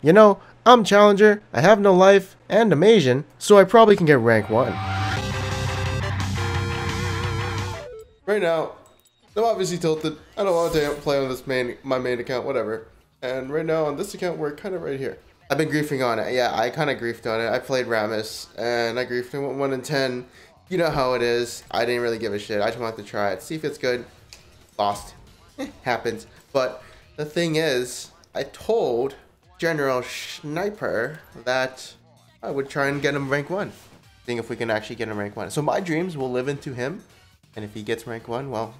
You know, I'm Challenger, I have no life, and I'm Asian, so I probably can get rank 1. Right now, I'm obviously tilted. I don't want to play on this main my main account, whatever. And right now on this account, we're kind of right here. I've been griefing on it. Yeah, I kind of griefed on it. I played Rammus, and I griefed him 1 in 10. You know how it is. I didn't really give a shit. I just wanted to try it, see if it's good. Lost. Happens. But the thing is, I told General Sniper that I would try and get him rank 1. Seeing if we can actually get him rank 1. So my dreams will live into him. And if he gets rank 1, well,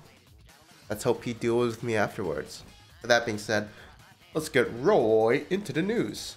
let's hope he deals with me afterwards. That being said, let's get Roy into the news.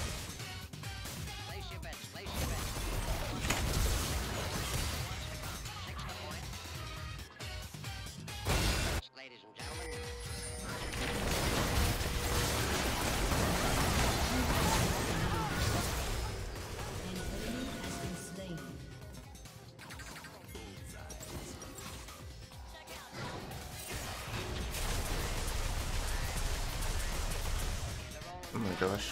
Oh my gosh.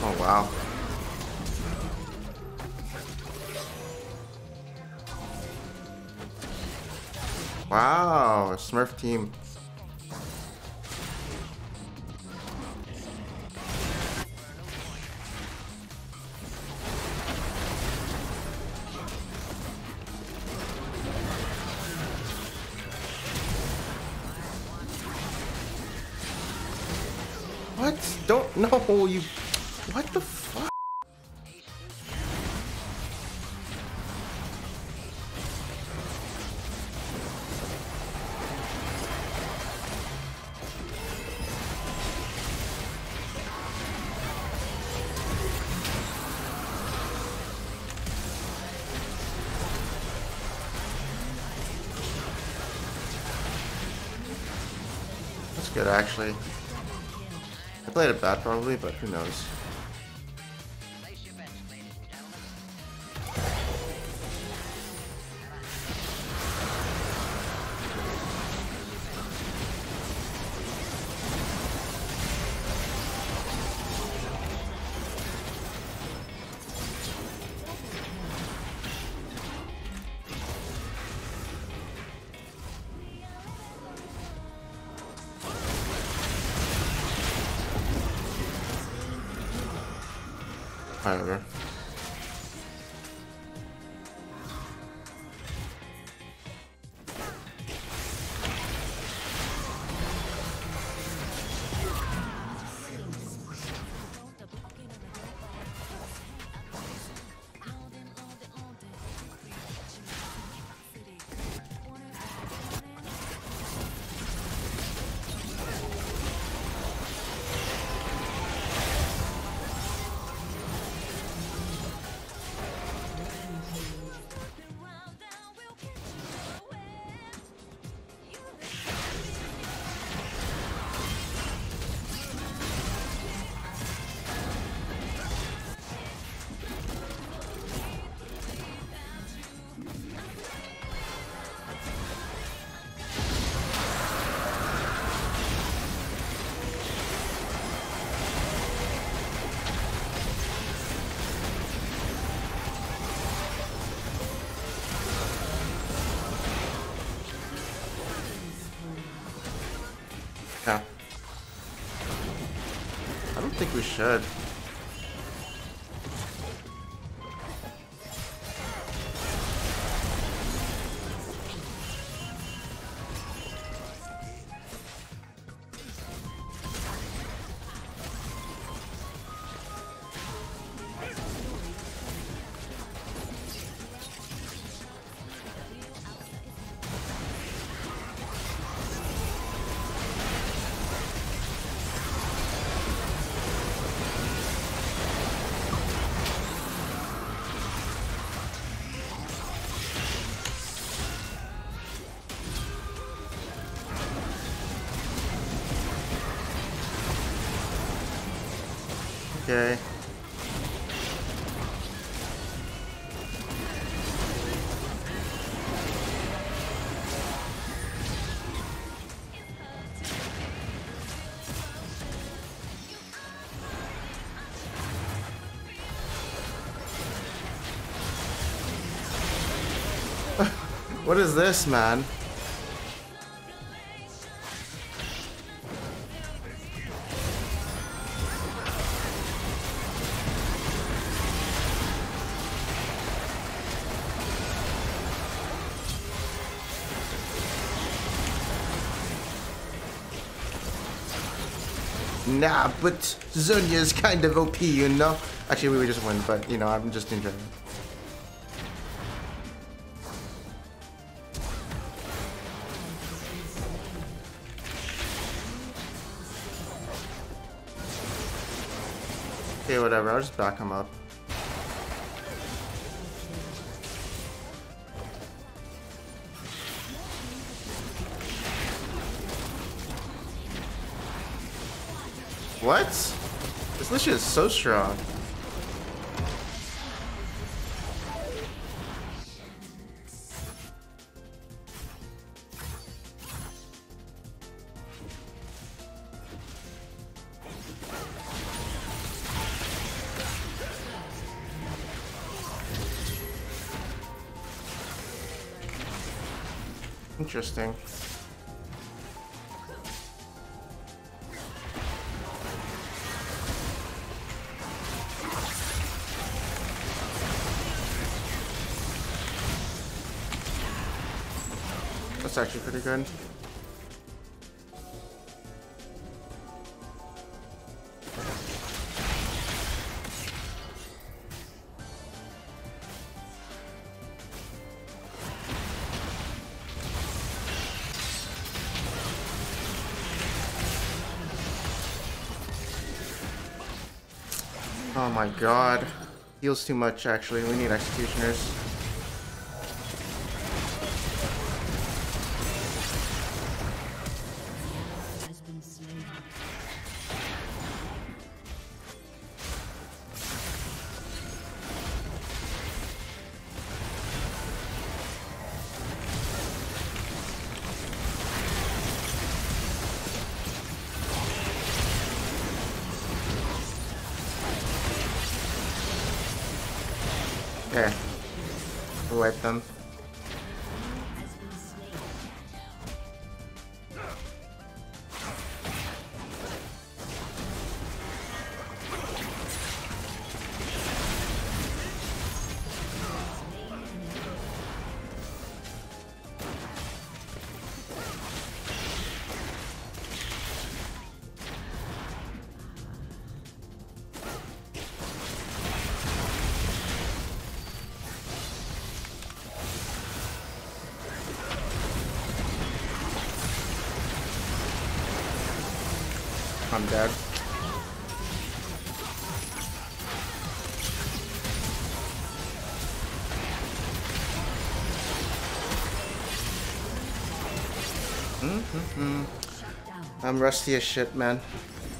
Oh wow. Wow, Smurf team. What? Don't no you. What the fuck? That's good actually. I played it bad probably, but who knows. Whatever. Yeah. I don't think we should. Okay. what is this, man? Nah, but Zunya is kind of OP, you know? Actually, we just win, but, you know, I'm just enjoying it. Okay, whatever, I'll just back him up. What? This Lish is so strong. Interesting. That's actually pretty good. Oh my god. Heals too much actually. We need executioners. Okay. Wipe I'm dead. Mm-hmm. I'm rusty as shit, man.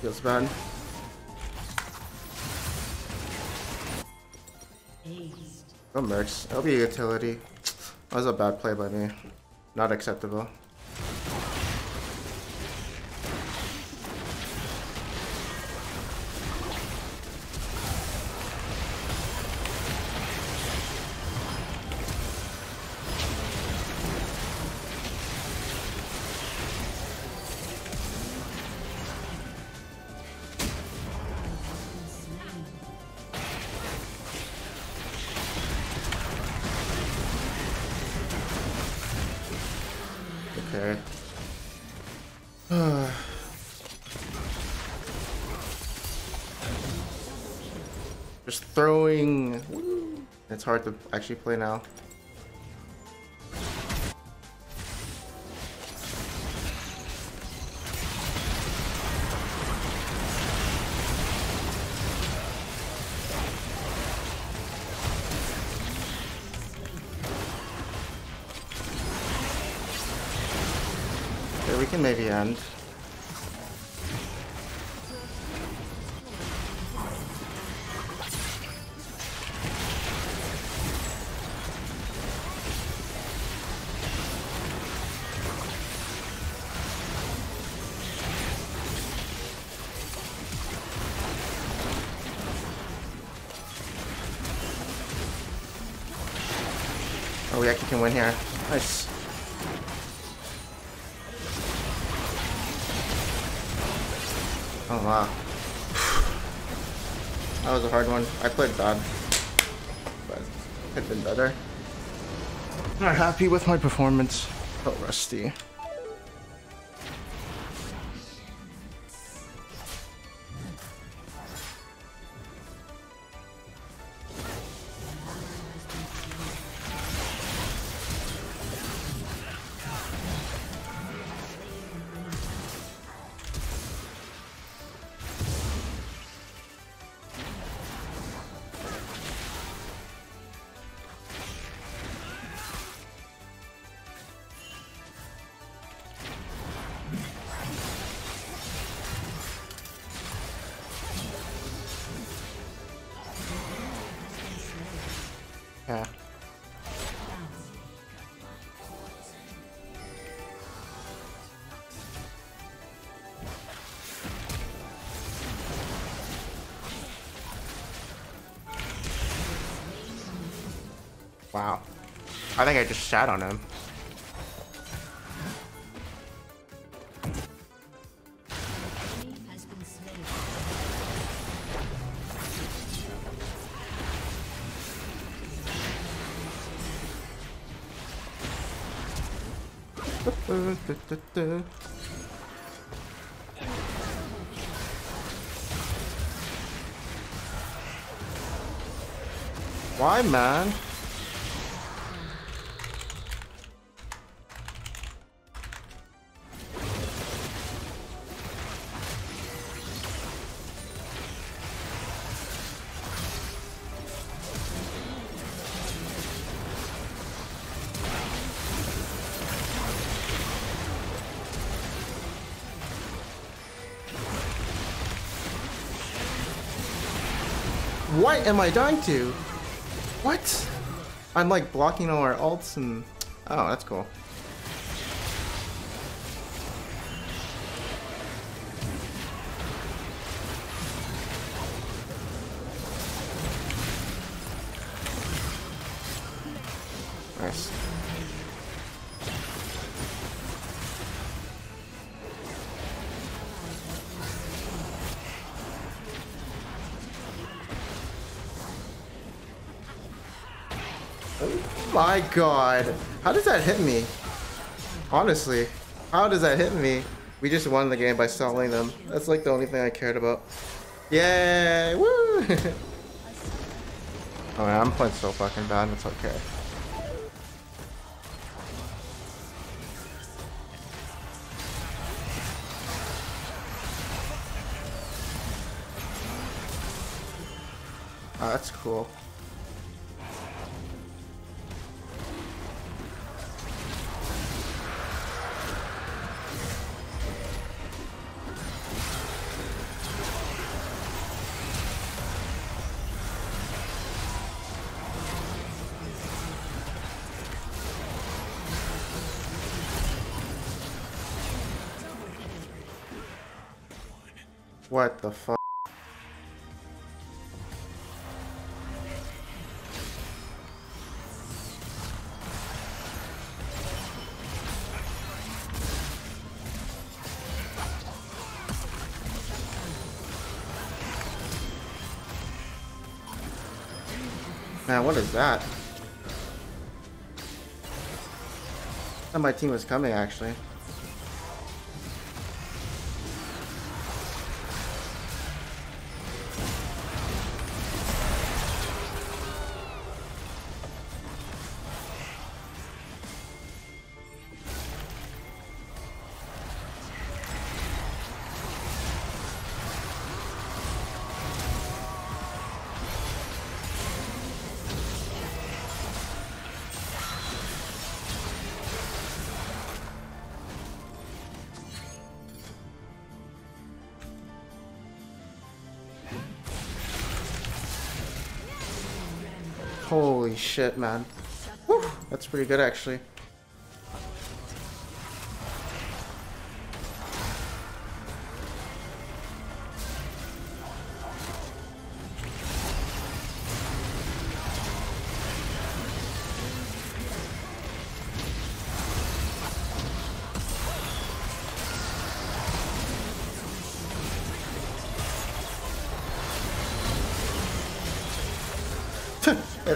Feels bad. Oh, mercs. That'll be utility. That was a bad play by me. Not acceptable. Just throwing. It's hard to actually play now. We actually can win here. Nice. Oh wow. That was a hard one. I played bad. But could have been better. Not happy with my performance. Felt rusty. Wow. I think I just sat on him. Why, man? What am I dying to? What? I'm like blocking all our alts and... Oh, that's cool. My god. How does that hit me? Honestly, how does that hit me? We just won the game by stalling them. That's like the only thing I cared about. Yay! Woo! oh man, I'm playing so fucking bad. It's okay. Oh, that's cool. What the fuck? Man, what is that? thought my team was coming actually. Holy shit, man. Whew, that's pretty good actually.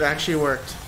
It actually worked.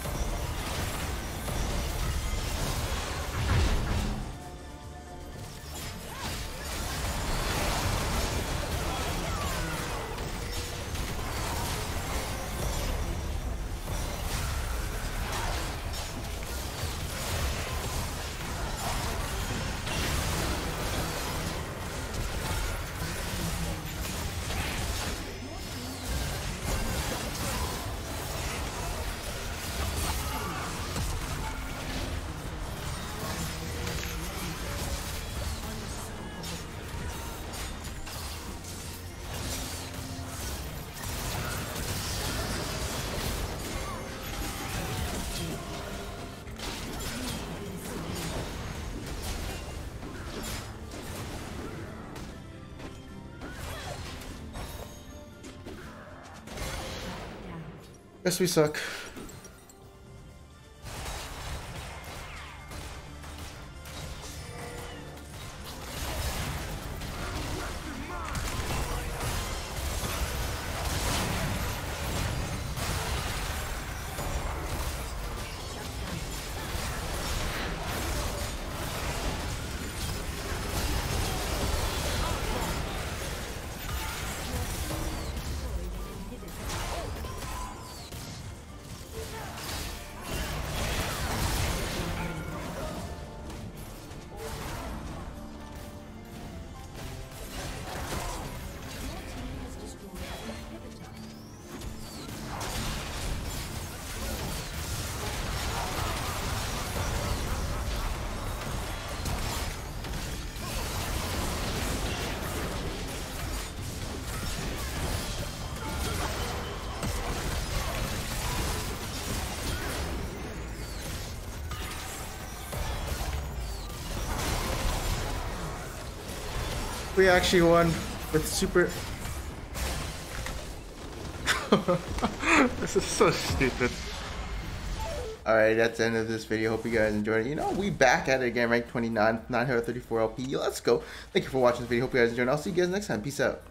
Guess we suck. We actually won with super. this is so stupid. Alright, that's the end of this video. Hope you guys enjoyed it. You know, we back at it again, rank 29, 934 LP. Let's go. Thank you for watching this video. Hope you guys enjoyed. I'll see you guys next time. Peace out.